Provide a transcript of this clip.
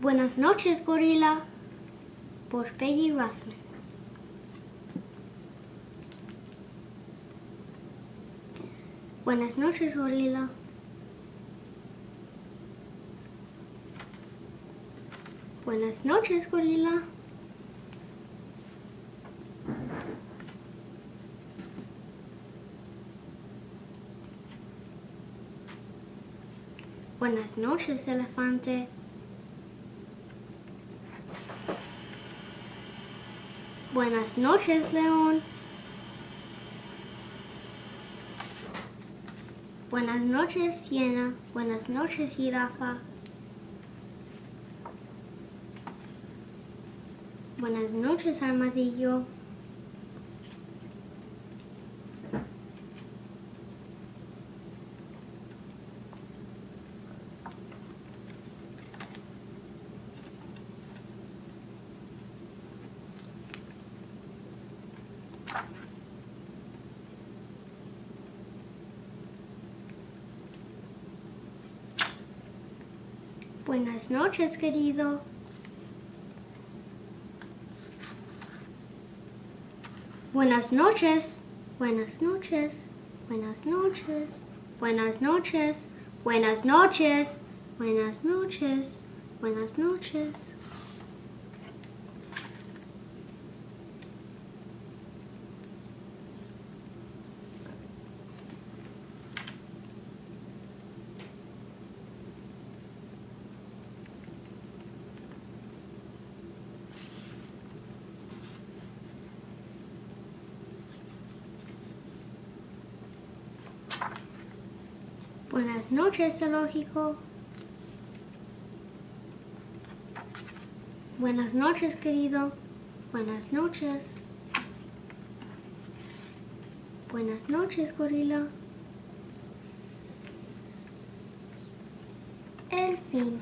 Buenas noches, gorila. Por Peggy Rathman. Buenas noches, gorila. Buenas noches, gorila. Buenas noches, elefante. Buenas noches, león. Buenas noches, hiena. Buenas noches, jirafa. Buenas noches, armadillo. Buenas noches, querido. Buenas noches. Buenas noches. Buenas noches. Buenas noches. Buenas noches. Buenas noches. Buenas noches. Buenas noches, zoológico. Buenas noches, querido. Buenas noches. Buenas noches, gorila. El fin.